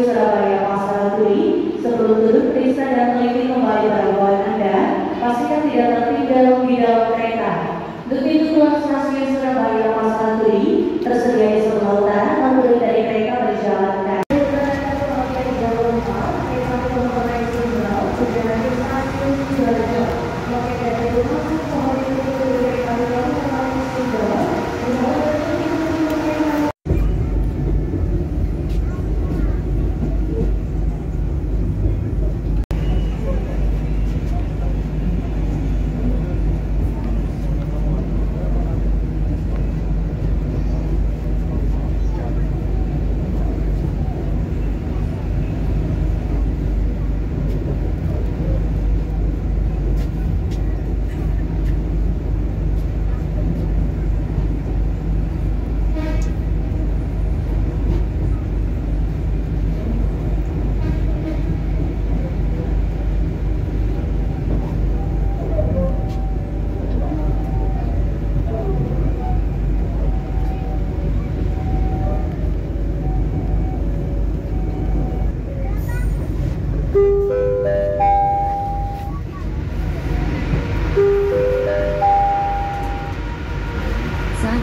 Surabaya Pasar Turi sebelum duduk periksa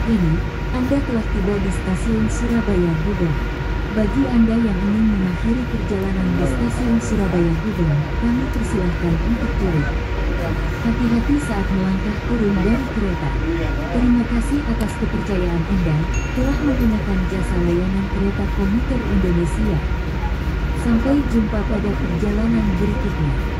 Anda telah tiba di stasiun Surabaya Gubeng. Bagi Anda yang ingin mengakhiri perjalanan di stasiun Surabaya Gubeng, kami persilahkan untuk turun. Hati-hati saat melangkah turun dari kereta. Terima kasih atas kepercayaan Anda telah menggunakan jasa layanan kereta komuter Indonesia. Sampai jumpa pada perjalanan berikutnya.